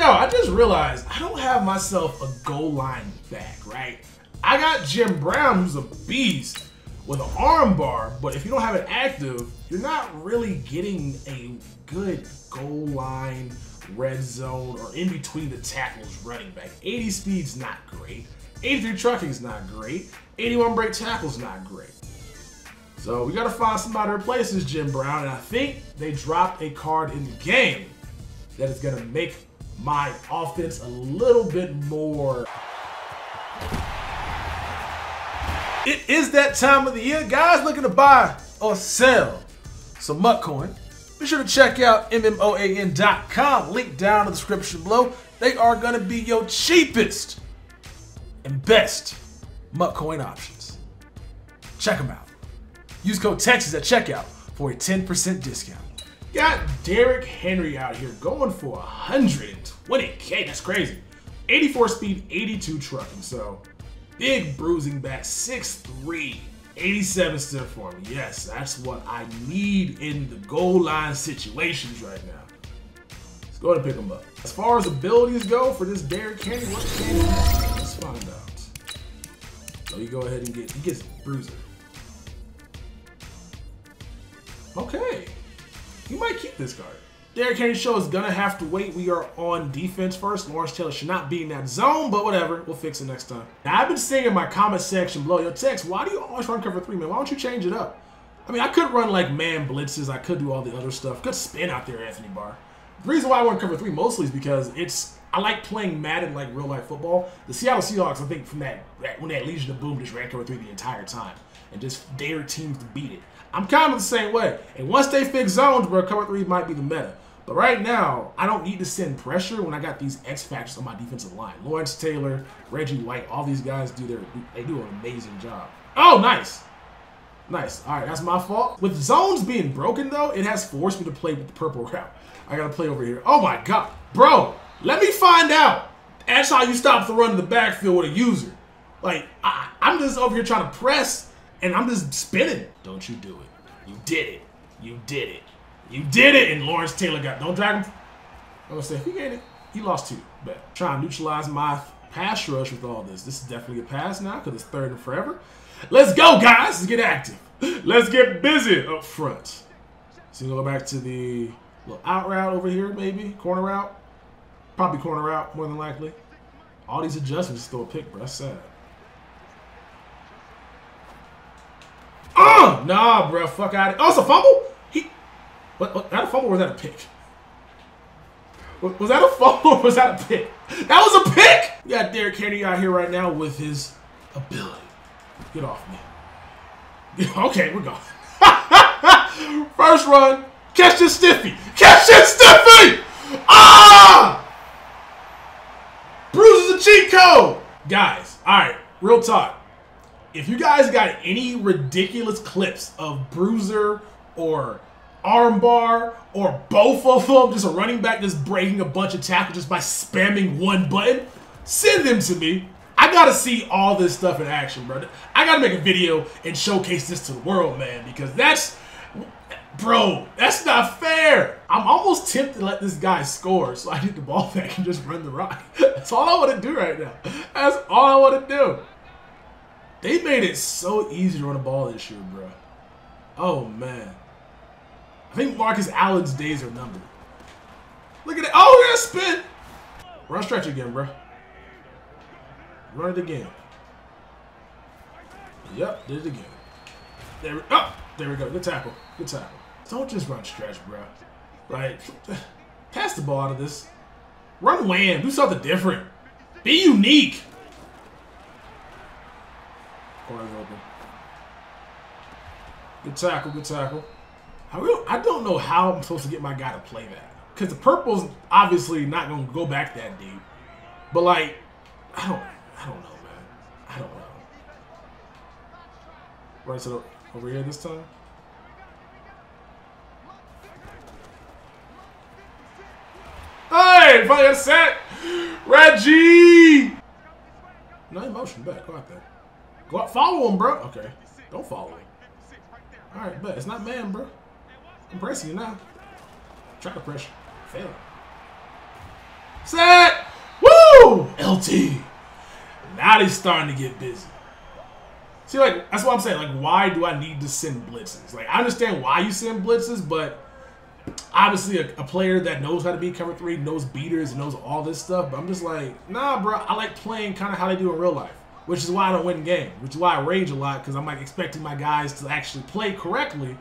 Yo, I just realized I don't have myself a goal line back, right? I got Jim Brown, who's a beast with an arm bar, but if you don't have it active, you're not really getting a good goal line, red zone, or in between the tackles running back. 80 speed's not great. 83 trucking's not great. 81 break tackle's not great. So we gotta find somebody to replace this Jim Brown, and I think they dropped a card in the game that is gonna make my offense a little bit more. It is that time of the year, guys, looking to buy or sell some MUT coin. Be sure to check out MMOAN.com, link down in the description below. They are going to be your cheapest and best MUT coin options. Check them out. Use code TEXAS at checkout for a 10% discount. Got Derrick Henry out here going for 120k. That's crazy. 84 speed, 82 trucking. So big bruising back, 6'3, 87 stiff for me. Yes, that's what I need in the goal line situations right now. Let's go ahead and pick him up. As far as abilities go for this Derrick Henry, what can he? Let's find out. So you go ahead and get, he gets bruiser. Okay. You might keep this card. Derrick Henry show is gonna have to wait. We are on defense first. Lawrence Taylor should not be in that zone, but whatever. We'll fix it next time. Now, I've been saying in my comment section below, yo, text, why do you always run cover three, man? Why don't you change it up? I mean, I could run like man blitzes. I could do all the other stuff. Could spin out there, Anthony Barr. The reason why I want cover three mostly is because it's I like playing Madden like real life football. The Seattle Seahawks, I think, from that, that when that Legion of Boom just ran cover three the entire time and just dare teams to beat it. I'm kind of the same way. And once they fix zones, bro, cover three might be the meta. But right now, I don't need to send pressure when I got these X factors on my defensive line. Lawrence Taylor, Reggie White, all these guys do their they do an amazing job. Oh, nice. Nice. All right, that's my fault. With zones being broken, though, it has forced me to play with the purple route. I got to play over here. Oh, my God. Bro, let me find out. That's how you stop the run in the backfield with a user. Like, I, I'm just over here trying to press, and I'm just spinning. Don't you do it. You did it. You did it. You did it. And Lawrence Taylor got, don't drag him. I'm going to say, he get it, he lost two. But trying to neutralize my pass rush with all this. This is definitely a pass now because it's third and forever. Let's go, guys. Let's get active. Let's get busy up front. So you go back to the little out route over here, maybe. Corner route. Probably corner out, more than likely. All these adjustments still a pick, bro. That's sad. Oh! nah, bro. Fuck out Oh, it's a fumble? He. What, what, that a fumble or was that a pick? Was, that a fumble or was that a pick? That was a pick! We got Derrick Henry out here right now with his ability. Get off me. Okay, we're going. First run. Catch this stiffy. Catch this stiffy! Ah! Bruiser's a cheat code. Guys, all right, real talk. If you guys got any ridiculous clips of Bruiser or armbar or both of them, just a running back just breaking a bunch of tackles just by spamming one button, send them to me. I gotta see all this stuff in action, brother. I gotta make a video and showcase this to the world, man, because that's, bro, that's not fair. I'm almost tempted to let this guy score so I get the ball back and just run the rock. That's all I want to do right now. That's all I want to do. They made it so easy to run a ball this year, bro. Oh, man. I think Marcus Allen's days are numbered. Look at it. Oh, gonna spin. Run stretch again, bro. Run it again. Yep, did it again. There we, oh, there we go. Good tackle. Good tackle. Don't just run stretch, bro. Like, pass the ball out of this. Run wham. Do something different. Be unique. Corner's open. Good tackle. Good tackle. I, really, I don't know how I'm supposed to get my guy to play that. Because the purple's obviously not going to go back that deep. But, like, I don't I don't know, man. I don't know. Right so over here this time? Hey, finally got set! Reggie! No emotion, back. Go out there. Go out, follow him, bro. Okay. Don't follow him. Alright, but it's not man, bro. I'm pressing you now. Try to pressure. Fail. Set. Woo! LT. Now they starting to get busy. See, like, that's what I'm saying. Like, why do I need to send blitzes? Like, I understand why you send blitzes, but obviously a, a, player that knows how to beat cover three, knows beaters, and knows all this stuff. But I'm just like, nah, bro. I like playing kind of how they do in real life, which is why I don't win games, which is why I rage a lot because I'm like expecting my guys to actually play correctly.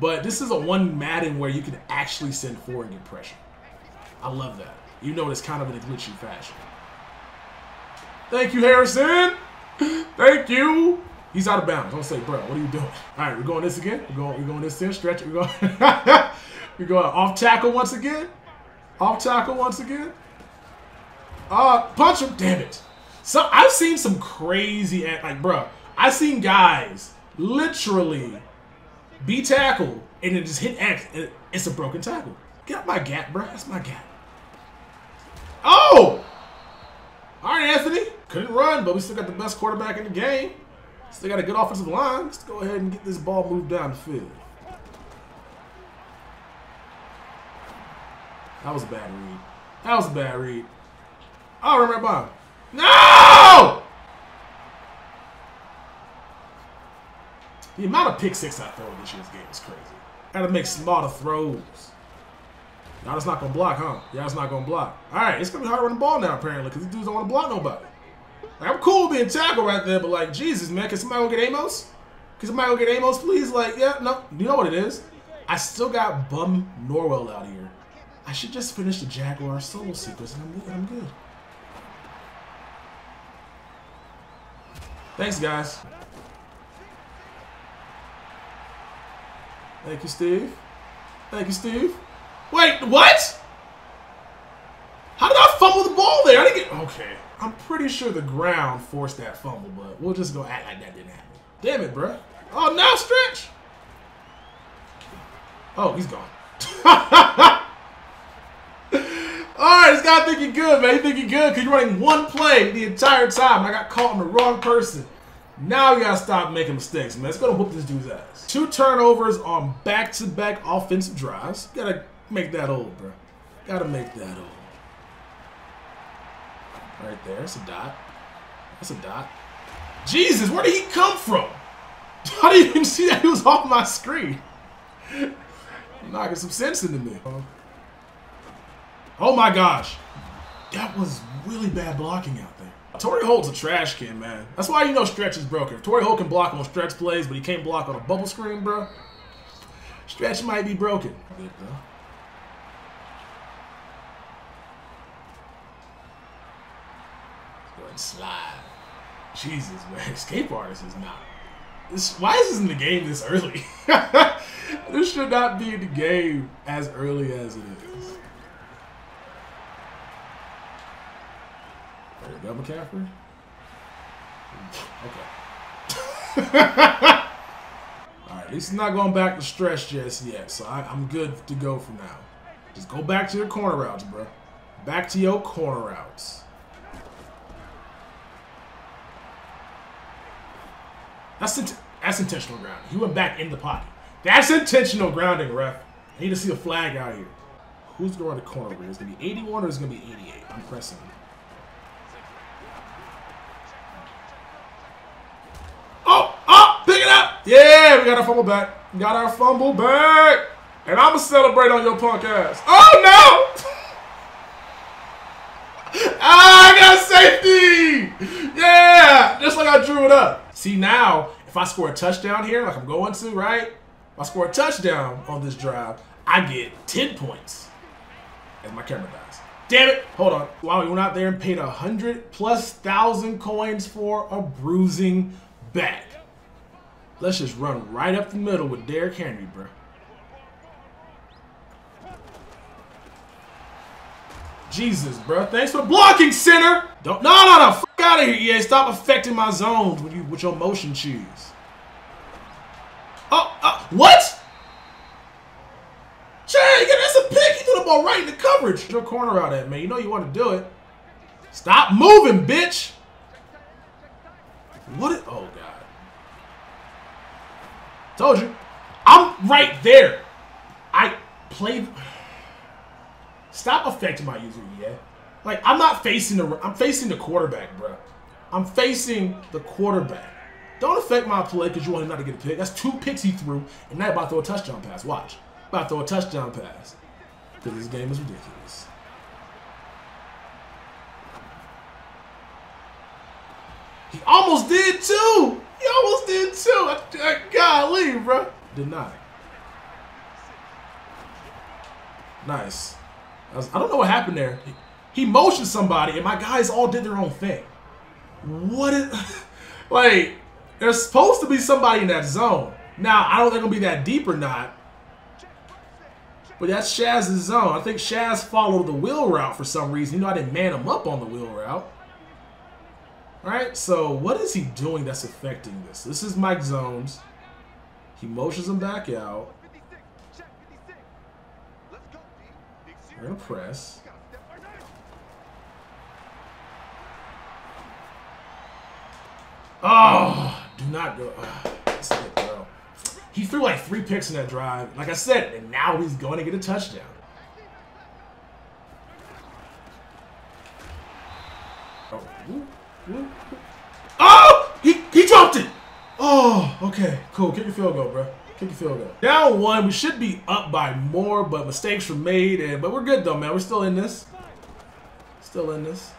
But this is a one Madden where you can actually send forward and get pressure. I love that. You know it's kind of in a glitchy fashion. Thank you, Harrison. Thank you. He's out of bounds. Don't say, bro, what are you doing? All right, we're going this again. We're going, we're going this in. Stretch it. We're going, we're going off tackle once again. Off tackle once again. Uh, punch him. Damn it. So I've seen some crazy, like, bro. I've seen guys literally be tackled and then just hit X. It's a broken tackle. Get my gap, bro. That's my gap. Oh! All right, Anthony. Couldn't run, but we still got the best quarterback in the game. Still got a good offensive line. Let's go ahead and get this ball moved down the field. That was a bad read. That was a bad read. Oh, remember bomb. No! The amount of pick six I throw in this year's game is crazy. Gotta make smarter throws. Y'all just not gonna block, huh? Y'all just not gonna block. All right, it's gonna be hard to run the ball now, apparently, because these dudes don't want to block nobody. Like, I'm cool being tackled right there, but like, Jesus, man, can somebody go get Amos? Can somebody go get Amos, please? Like, yeah, no, you know what it is. I still got Bum Norwell out here. I should just finish the Jaguar solo sequence and I'm, I'm good. Thanks, guys. Thank you, Steve. Thank you, Steve. Wait, what? How did I fumble the ball there? I didn't get... Okay. I'm pretty sure the ground forced that fumble, but we'll just go act like that didn't happen. Damn it, bro. Oh, now stretch. Oh, he's gone. All right, this guy think he good, man. He think he good because you're running one play the entire time. I got caught on the wrong person. Now you got to stop making mistakes, man. It's to whoop this dude's ass. Two turnovers on back-to-back -back offensive drives. Got to make that old, bro. Got to make that old. Right there. That's a dot. That's a dot. Jesus, where did he come from? I didn't even see that he was off my screen. Knocking some sense into me. Oh my gosh. That was really bad blocking out there. Torry Holt's a trash can, man. That's why you know Stretch is broken. If Torry Holt can block on stretch plays, but he can't block on a bubble screen, bro, Stretch might be broken. Good, though. and slide. Jesus, man. Escape artist is not. This, why is this in the game this early? this should not be in the game as early as it is. Go, McCaffrey. Okay. Alright, at least it's not going back to stretch just yet, so I, I'm good to go for now. Just go back to your corner routes, bro. Back to your corner routes. That's that's intentional grounding. He went back in the pocket. That's intentional grounding, ref. I need to see a flag out here. Who's going to corner Is it going to be 81 or is it going to be 88? I'm pressing. Oh, oh, pick it up. Yeah, we got our fumble back. Got our fumble back. And I'm going to celebrate on your punk ass. Oh, no. I got safety. Yeah, just like I drew it up. See now, if I score a touchdown here, like I'm going to, right? If I score a touchdown on this drive, I get 10 points. As my camera dies. Damn it! Hold on. Wow, we went out there and paid a hundred plus thousand coins for a bruising back. Let's just run right up the middle with Derrick Henry, bro. Jesus, bro. Thanks for blocking, center. Don't. No, no, no Fuck out of here, yeah. Stop affecting my zones with you with your motion cheese. Oh, uh, what? Chad, that's a pick. He threw the ball right in the coverage. Your corner out at man. You know you want to do it. Stop moving, bitch. What? Oh God. Told you. I'm right there. I played. Stop affecting my user, yeah. Like, I'm not facing the, I'm facing the quarterback, bro. I'm facing the quarterback. Don't affect my play because you want him not to get a pick. That's two picks he threw, and now about to throw a touchdown pass. Watch. About to throw a touchdown pass. Because this game is ridiculous. He almost did too. He almost did too. I, I, golly, bro. Denied. Nice. I, was, I, don't know what happened there. He, he, motioned somebody, and my guys all did their own thing. What is... like, there's supposed to be somebody in that zone. Now, I don't think it'll be that deep or not. But that's Shaz's zone. I think Shaz followed the wheel route for some reason. You know, I didn't man him up on the wheel route. Alright, so what is he doing that's affecting this? This is Mike Zones. He motions him back out. We're going to press. Oh, do not go. Oh, he threw like three picks in that drive. Like I said, and now he's going to get a touchdown. Oh! He, he dropped it! Oh, okay. Cool. Kick your field goal, bro. Kick your field goal. Down one. We should be up by more, but mistakes were made. And But we're good, though, man. We're still in this. Still in this.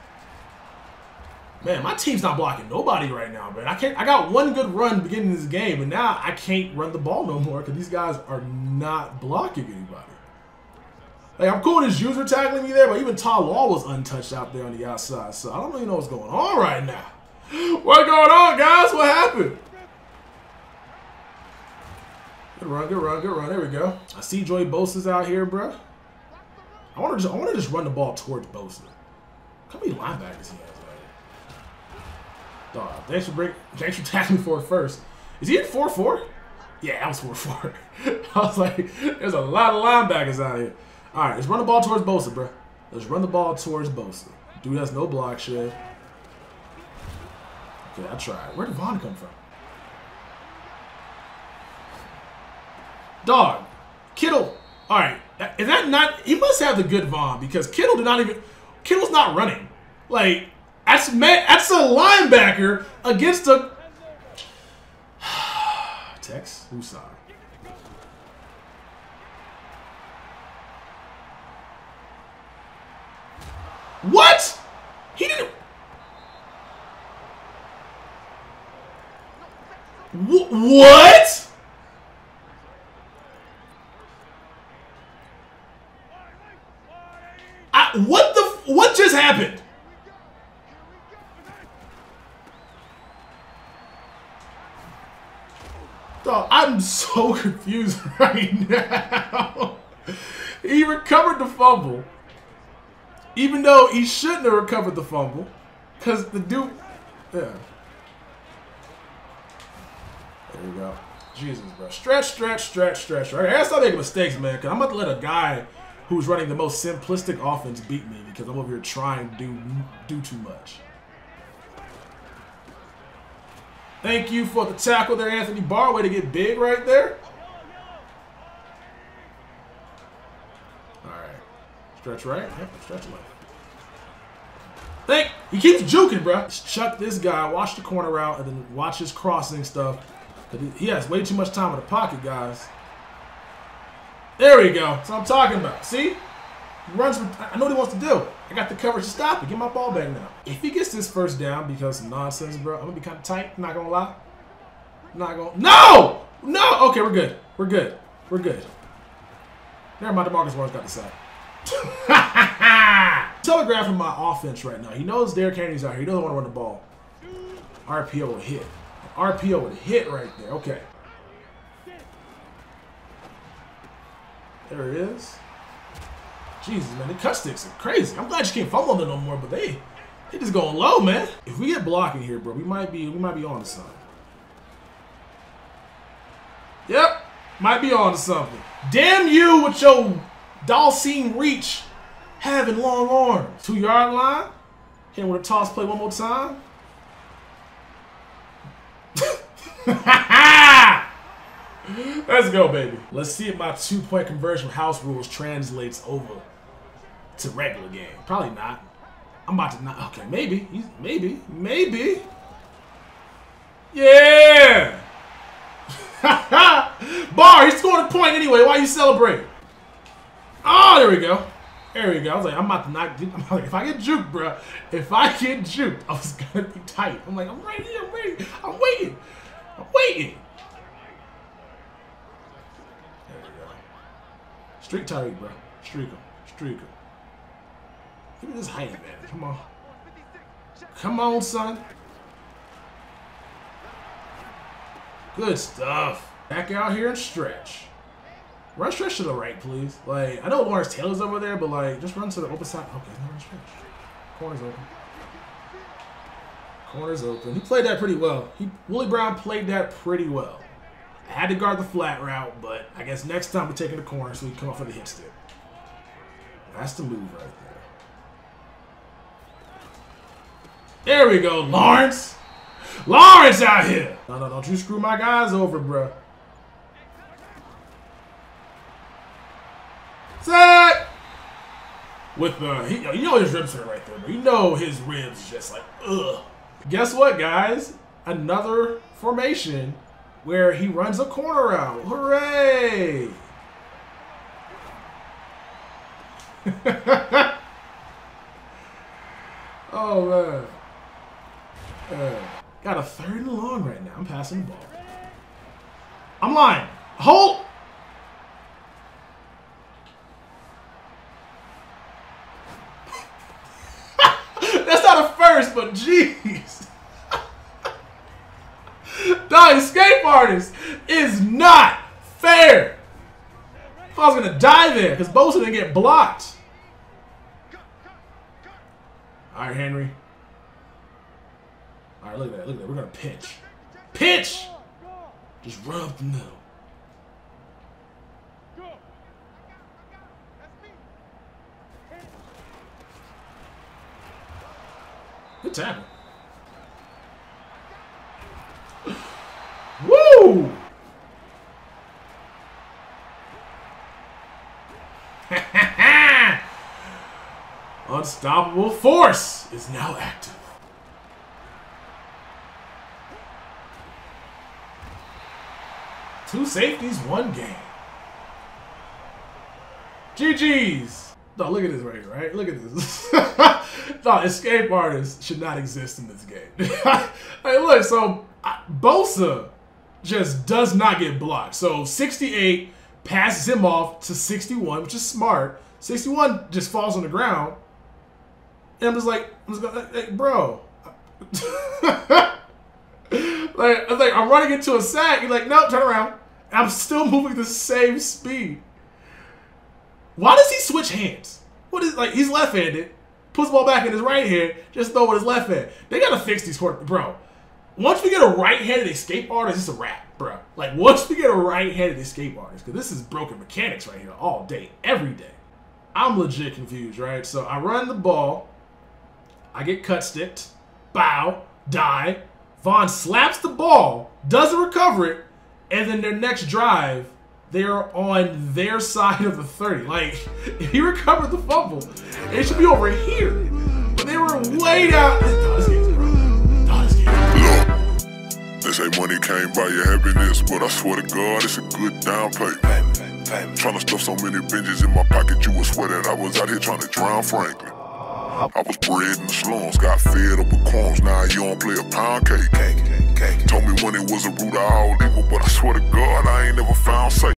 Man, my team's not blocking nobody right now, man. I can't. I got one good run beginning this game, and now I can't run the ball no more because these guys are not blocking anybody. Like, I'm cool with user tackling me there, but even Todd Law was untouched out there on the outside, so I don't really know what's going on right now. What's going on, guys? What happened? Good run, good run, good run. There we go. I see Joey Bosa's out here, bro. I want to just, I want to just run the ball towards Bosa. How many linebackers he has right Dog, thanks for break, thanks for tackling for it first. Is he in 4-4? Yeah, I was 4-4. I was like, there's a lot of linebackers out here. All right, let's run the ball towards Bosa, bro. Let's run the ball towards Bosa. Dude has no block shit. Okay, I tried. Where did Vaughn come from? Dog. Kittle. All right. Is that not... He must have the good Vaughn because Kittle did not even... Kittle's not running. Like, that's, man, that's a linebacker against a... Tex? Who's What? He didn't... what? I, what the... What just happened? Dog, I'm so confused right now. he recovered the fumble. Even though he shouldn't have recovered the fumble. Because the dude... Yeah. There you go. Jesus, bro. Stretch, stretch, stretch, stretch. Right? Gotta stop making mistakes, man. Because I'm about to let a guy who's running the most simplistic offense beat me because I'm over here trying to do, do too much. Thank you for the tackle there, Anthony Barr. Way to get big right there. Stretch right? Yep, stretch left. Think he keeps juking, bro. Just chuck this guy, watch the corner out, and then watch his crossing stuff. He has way too much time in the pocket, guys. There we go. That's what I'm talking about. See? He runs. With, I know what he wants to do. I got the coverage to stop it. Get my ball back now. If he gets this first down because of nonsense, bro, I'm gonna be kind of tight. Not gonna lie. Not gonna. No! No! Okay, we're good. We're good. We're good. Never mind. Demarcus Lawrence got the sack. Telegraphing my offense right now. He knows Derrick Henry's out here. He doesn't want to run the ball. RPO would hit. RPO would hit right there. Okay. There it is. Jesus, man, the cut sticks are crazy. I'm glad you can't fumble them no more, but they they just going low, man. If we get blocking here, bro, we might be we might be on to something. Yep, might be on to something. Damn you with your Dawson reach, having long arms. Two yard line. Hit with a toss play one more time. Let's go, baby. Let's see if my two-point conversion house rules translates over to regular game. Probably not. I'm about to not. Okay, maybe. Maybe. Maybe. Yeah. Bar, he scored a point anyway. Why you celebrate? Oh, there we go. There we go. I was like, I'm about to knock. I'm like, if I get juked, bro, if I get juked, I was gonna be tight. I'm like, I'm right here. I'm waiting. I'm waiting. I'm waiting. There we go. Streak Tyreek, bro. Streak him. Streak him. Give me this height advantage. Come on. Come on, son. Good stuff. Back out here and stretch. Run stretch to the right, please. Like, I know Lawrence Taylor's over there, but like, just run to the open side. Okay, no run stretch. Corner's open. Corner's open. He played that pretty well. He Willie Brown played that pretty well. I had to guard the flat route, but I guess next time we're taking the corner so we come up for the hit stick. That's the move right there. There we go, Lawrence. Lawrence out here. No, no, don't you screw my guys over, bro. Set. With the, he, you know his ribs are right there, but you know his ribs just like, ugh. Guess what, guys? Another formation where he runs a corner out. Hooray! oh, man. Uh, got a third and long right now. I'm passing the ball. I'm lying. Hold! But jeez. the escape artist is not fair. I was gonna die there, because Bosa didn't get blocked. All right, Henry. All right, look at that. Look at that. We're gonna pitch. Pitch. Just up the middle. Good tackle. Woo! Unstoppable force is now active. Two safeties, one game. GG's. No, look at this right here, right? Look at this. no, escape artists should not exist in this game. hey, look, so Bosa just does not get blocked. So 68 passes him off to 61, which is smart. 61 just falls on the ground. And I'm just like, I'm just going, like, bro. like, I was like, I'm running into a sack. You're like, no, turn around. And I'm still moving the same speed. Why does he switch hands? What is like he's left-handed, puts the ball back in his right hand, just throw with his left hand. They gotta fix these court, bro. Once we get a right-handed escape artist, it's a wrap, bro. Like once we get a right-handed escape artist, because this is broken mechanics right here all day, every day. I'm legit confused, right? So I run the ball, I get cut sticked, bow, die. Vaughn slaps the ball, doesn't recover it, and then their next drive, they're on their side of the 30. Like, if he recovered the fumble, it should be over here. But they were way down. Look, they say money can't buy your happiness, but I swear to God, it's a good down payment. Trying to stuff so many binges in my pocket, you would swear that I was out here trying to drown Franklin. I was bred in the slums, got fed up with crumbs, now you don't play a pound cake. cake, cake, cake. Told me when it was a root of all evil, but I swear to God, I ain't never found safe.